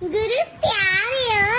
ਗੁਰੂ ਪਿਆਰਿਓ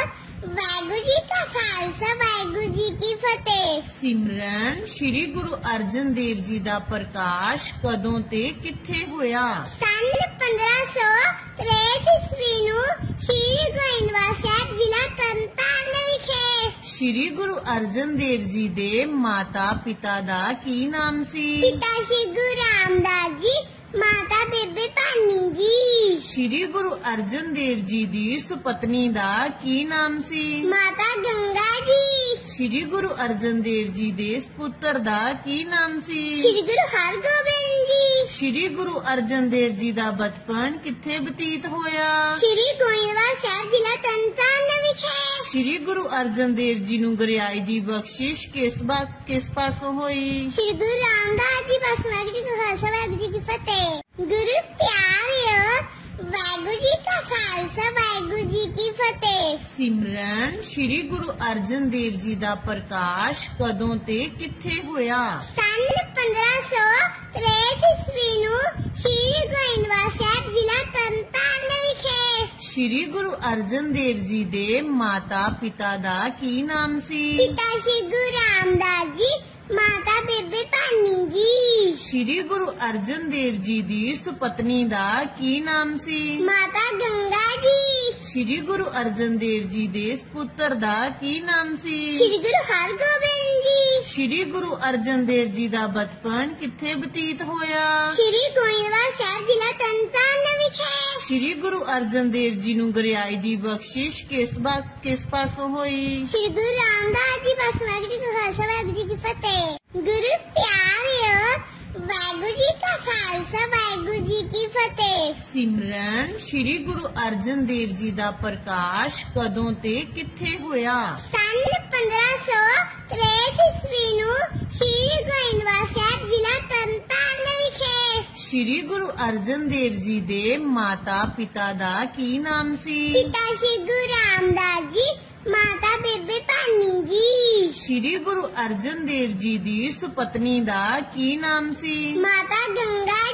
ਵਾਹਿਗੁਰੂ ਜੀ ਕਾ ਖਾਲਸਾ ਵਾਹਿਗੁਰੂ ਜੀ ਕੀ ਫਤਿਹ। ਸਿਮਰਨ ਸ੍ਰੀ ਗੁਰੂ ਅਰਜਨ ਦੇਵ ਜੀ ਦਾ ਪ੍ਰਕਾਸ਼ ਕਦੋਂ ਤੇ ਕਿੱਥੇ ਹੋਇਆ? ਸੰਨ 1563 ਈਸਵੀ ਨੂੰ ਸ਼੍ਰੀ ਗੋਇੰਦਵਾਲ ਸਾਹਿਬ ਜ਼ਿਲ੍ਹਾ ਤਰਨਤਾਰਨ ਵਿਖੇ। ਸ੍ਰੀ ਗੁਰੂ ਅਰਜਨ ਦੇਵ ਜੀ ਦੇ ਮਾਤਾ ਪਿਤਾ ਦਾ ਕੀ ਨਾਮ ਸੀ? ਪਿਤਾ ਸ਼੍ਰੀ ਗੁਰੂ ਰਾਮਦਾਸ ਜੀ ਮਾਤਾ ਬੇਬੇ ਭਾਨੀ ਜੀ। ਸ੍ਰੀ ਗੁਰੂ ਅਰਜਨ ਦੇਵ ਜੀ ਦੀ ਸੁਪਤਨੀ ਦਾ ਕੀ ਨਾਮ ਸੀ? ਮਾਤਾ ਗੰਗਾ ਜੀ। ਸ੍ਰੀ ਗੁਰੂ ਅਰਜਨ ਦੇਵ ਜੀ ਦੇ ਸੁਪੁੱਤਰ ਦਾ ਕੀ ਨਾਮ ਸੀ? ਸ਼੍ਰੀ ਗੁਰੂ ਹਰਗੋਬਿੰਦ ਜੀ। ਸ੍ਰੀ ਗੁਰੂ ਅਰਜਨ ਦੇਵ ਜੀ ਦਾ ਬਚਪਨ ਕਿੱਥੇ ਬਤੀਤ ਹੋਇਆ? ਸ਼੍ਰੀ ਗੋਇੰਦਵਾਲ ਸਾਹਿਬ ਜ਼ਿਲ੍ਹਾ ਤਰਨਤਾਰਨ ਵਿਖੇ ਸ੍ਰੀ ਗੁਰੂ ਅਰਜਨ ਦੇਵ ਜੀ ਨੂੰ ਗੁਰਿਆਈ ਦੀ ਬਖਸ਼ਿਸ਼ ਕਿਸ ਬਾ ਕਿਸ ਪਾਸੋਂ ਹੋਈ? ਸ਼੍ਰੀ ਗੁਰੂ ਰਾਮਦਾਸ ਜੀ ਬਸ ਵਾਹਿਗੁਰੂ ਜੀ ਕਾ ਖਾਲਸਾ ਵਾਹਿਗੁਰੂ ਜੀ ਕੀ ਫਤਿਹ ਗੁਰੂ ਪਿਆਰਿਓ ਵਾਹਿਗੁਰੂ ਜੀ ਕਾ ਖਾਲਸਾ ਵਾਹਿਗੁਰੂ ਜੀ ਕੀ ਫਤਿਹ ਸਿਮਰਨ ਸ੍ਰੀ ਗੁਰੂ ਅਰਜਨ ਦੇਵ ਜੀ ਦਾ ਪ੍ਰਕਾਸ਼ ਕਦੋਂ ਤੇ ਕਿੱਥੇ ਹੋਇਆ? ਸੰਨ 1563 ਈਸਵੀ ਨੂੰ ਸ਼੍ਰੀ ਗੋਇੰਦਵਾਲ ਸਾਹਿਬ ਜ਼ਿਲ੍ਹਾ ਤਰਨਤਾਰਨ ਵਿਖੇ। ਸ੍ਰੀ ਗੁਰੂ ਅਰਜਨ ਦੇਵ ਜੀ ਦੇ ਮਾਤਾ ਪਿਤਾ ਦਾ ਕੀ ਨਾਮ ਸੀ? ਪਿਤਾ ਸ਼੍ਰੀ ਗੁਰੂ ਰਾਮਦਾਸ ਜੀ ਮਾਤਾ ਬੇਬੇ ਭਾਨੀ ਜੀ। ਸ੍ਰੀ ਗੁਰੂ ਅਰਜਨ ਦੇਵ ਜੀ ਦੀ ਸੁਪਤਨੀ ਦਾ ਕੀ ਨਾਮ ਸੀ? ਮਾਤਾ ਗੰਗਾ ਜੀ। ਸ੍ਰੀ ਗੁਰੂ ਅਰਜਨ ਦੇਵ ਜੀ ਦੇ ਸੁਪੁੱਤਰ ਦਾ ਕੀ ਨਾਮ ਸੀ? ਸ਼੍ਰੀ ਗੁਰੂ ਹਰਗੋਬਿੰਦ ਜੀ। ਸ੍ਰੀ ਗੁਰੂ ਅਰਜਨ ਦੇਵ ਜੀ ਦਾ ਬਚਪਨ ਕਿੱਥੇ ਬਤੀਤ ਹੋਇਆ? ਸ਼੍ਰੀ ਗੋਇੰਦਵਾਲ ਸਾਹਿਬ ਜ਼ਿਲ੍ਹਾ ਤਰਨਤਾਰਨ ਵਿਖੇ ਸ੍ਰੀ ਗੁਰੂ ਅਰਜਨ ਦੇਵ ਜੀ ਨੂੰ ਗੁਰਿਆਈ ਦੀ ਬਖਸ਼ਿਸ਼ ਕਿਸ ਬਾ ਕਿਸ ਪਾਸੋਂ ਹੋਈ? ਸ਼੍ਰੀ ਗੁਰੂ ਰਾਮਦਾਸ ਜੀ ਬਸ ਵਾਹਿਗੁਰੂ ਜੀ ਕਾ ਖਾਲਸਾ ਵਾਹਿਗੁਰੂ ਜੀ ਕੀ ਫਤਿਹ ਗੁਰੂ ਪਿਆਰਿਓ ਵਾਹਿਗੁਰੂ ਜੀ ਕਾ ਖਾਲਸਾ ਵਾਹਿਗੁਰੂ ਜੀ ਕੀ ਫਤਿਹ ਸਿਮਰਨ ਸ੍ਰੀ ਗੁਰੂ ਅਰਜਨ ਦੇਵ ਜੀ ਦਾ ਪ੍ਰਕਾਸ਼ ਕਦੋਂ ਤੇ ਕਿੱਥੇ ਹੋਇਆ? ਸੰਨ 1563 ਈਸਵੀ ਨੂੰ ਸ਼੍ਰੀ ਗੋਇੰਦਵਾਲ ਸਾਹਿਬ ਜ਼ਿਲ੍ਹਾ ਤਰਨਤਾਰਨ ਵਿਖੇ। ਸ੍ਰੀ ਗੁਰੂ ਅਰਜਨ ਦੇਵ ਜੀ ਦੇ ਮਾਤਾ ਪਿਤਾ ਦਾ ਕੀ ਨਾਮ ਸੀ? ਪਿਤਾ ਸ਼੍ਰੀ ਗੁਰੂ ਰਾਮਦਾਸ ਜੀ ਮਾਤਾ ਬੇਬੇ ਭਾਨੀ ਜੀ। ਸ੍ਰੀ ਗੁਰੂ ਅਰਜਨ ਦੇਵ ਜੀ ਦੀ ਸੁਪਤਨੀ ਦਾ ਕੀ ਨਾਮ ਸੀ? ਮਾਤਾ ਗੰਗਾ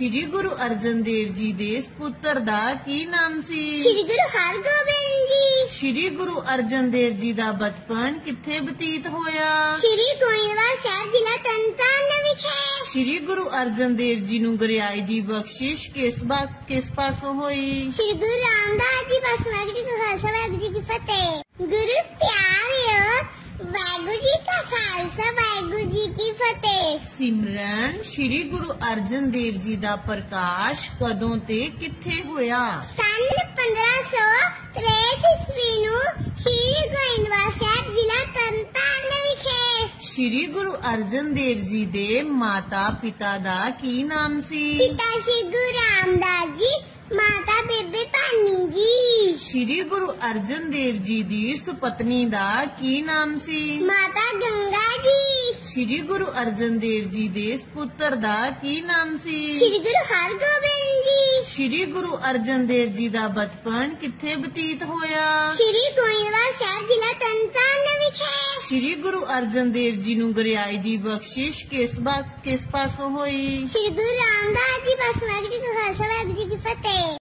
ਸ੍ਰੀ ਗੁਰੂ ਅਰਜਨ ਦੇਵ ਜੀ ਦੇ ਸੁਪੁੱਤਰ ਦਾ ਕੀ ਨਾਮ ਸੀ? ਸ਼੍ਰੀ ਗੁਰੂ ਹਰਗੋਬਿੰਦ ਜੀ। ਸ੍ਰੀ ਗੁਰੂ ਅਰਜਨ ਦੇਵ ਜੀ ਦਾ ਬਚਪਨ ਕਿੱਥੇ ਬਤੀਤ ਹੋਇਆ? ਸ਼੍ਰੀ ਗੋਇੰਦਵਾਲ ਸਾਹਿਬ ਜ਼ਿਲ੍ਹਾ ਤਰਨਤਾਰਨ ਵਿਖੇ ਸ੍ਰੀ ਗੁਰੂ ਅਰਜਨ ਦੇਵ ਜੀ ਨੂੰ ਗੁਰਿਆਈ ਦੀ ਬਖਸ਼ਿਸ਼ ਕਿਸ ਬਾ ਕਿਸ ਪਾਸੋਂ ਹੋਈ? ਸ਼੍ਰੀ ਗੁਰੂ ਰਾਮਦਾਸ ਜੀ ਬਸ ਵਾਹਿਗੁਰੂ ਜੀ ਕਾ ਖਾਲਸਾ ਵਾਹਿਗੁਰੂ ਜੀ ਕੀ ਫਤਿਹ ਗੁਰੂ ਪਿਆਰਿਓ ਵਾਹਿਗੁਰੂ ਜੀ ਕਾ ਖਾਲਸਾ ਵਾਹਿਗੁਰੂ ਜੀ ਕੀ ਫਤਿਹ ਸਿਮਰਨ ਸ੍ਰੀ ਗੁਰੂ ਅਰਜਨ ਦੇਵ ਜੀ ਦਾ ਪ੍ਰਕਾਸ਼ ਕਦੋਂ ਤੇ ਕਿੱਥੇ ਹੋਇਆ? ਸੰਨ 1563 ਈਸਵੀ ਨੂੰ ਸ਼੍ਰੀ ਗੋਇੰਦਵਾਲ ਸਾਹਿਬ ਜ਼ਿਲ੍ਹਾ ਤਰਨਤਾਰਨ ਵਿਖੇ। ਸ੍ਰੀ ਗੁਰੂ ਅਰਜਨ ਦੇਵ ਜੀ ਦੇ ਮਾਤਾ ਪਿਤਾ ਦਾ ਕੀ ਨਾਮ ਸੀ? ਪਿਤਾ ਸ਼੍ਰੀ ਗੁਰੂ ਰਾਮਦਾਸ ਜੀ ਮਾਤਾ ਬੇਬੇ ਭਾਨੀ ਜੀ। ਸ੍ਰੀ ਗੁਰੂ ਅਰਜਨ ਦੇਵ ਜੀ ਦੀ ਸੁਪਤਨੀ ਦਾ ਕੀ ਨਾਮ ਸੀ? ਮਾਤਾ ਗੰਗਾ ਜੀ। ਸ੍ਰੀ ਗੁਰੂ ਅਰਜਨ ਦੇਵ ਜੀ ਦੇ ਸੁਪੁੱਤਰ ਦਾ ਕੀ ਨਾਮ ਸੀ? ਸ਼੍ਰੀ ਗੁਰੂ ਹਰਗੋਬਿੰਦ ਜੀ। ਸ੍ਰੀ ਗੁਰੂ ਅਰਜਨ ਦੇਵ ਜੀ ਦਾ ਬਚਪਨ ਕਿੱਥੇ ਬਤੀਤ ਹੋਇਆ? ਸ਼੍ਰੀ ਗੋਇੰਦਵਾਲ ਸਾਹਿਬ ਜ਼ਿਲ੍ਹਾ ਤਰਨਤਾਰਨ ਵਿਖੇ ਸ੍ਰੀ ਗੁਰੂ ਅਰਜਨ ਦੇਵ ਜੀ ਨੂੰ ਗੁਰਿਆਈ ਦੀ ਬਖਸ਼ਿਸ਼ ਕਿਸ ਬਾ ਕਿਸ ਪਾਸੋਂ ਹੋਈ? ਸ਼੍ਰੀ ਗੁਰੂ ਰਾਮਦਾਸ ਜੀ ਬਸ ਵਾਹਿਗੁਰੂ ਜੀ ਕਾ ਖਾਲਸਾ ਵਾਹਿਗੁਰੂ ਜੀ ਕੀ ਫਤਿਹ।